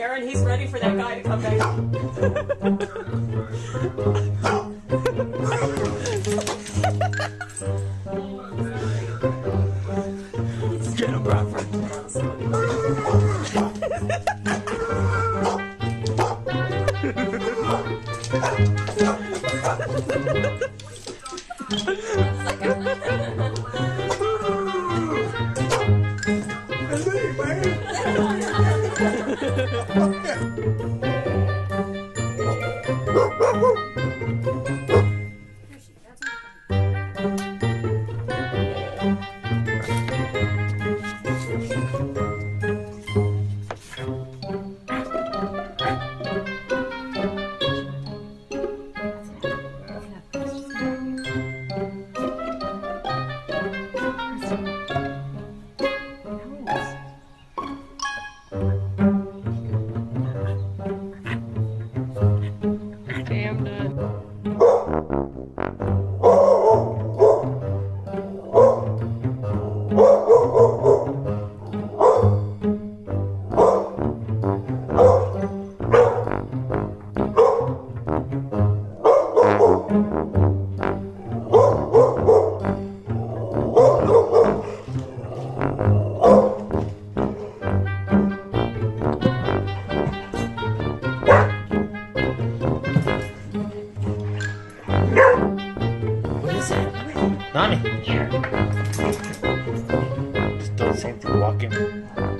Aaron, he's ready for that guy to come back. Get him, Bradford. Damn ハハハハ! Nani? Just do the same thing walking.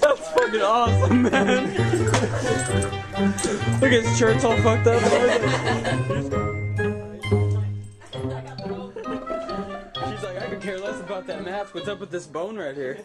That's fucking awesome, man. Look at his shirt's all fucked up. She's like, I could care less about that match. What's up with this bone right here?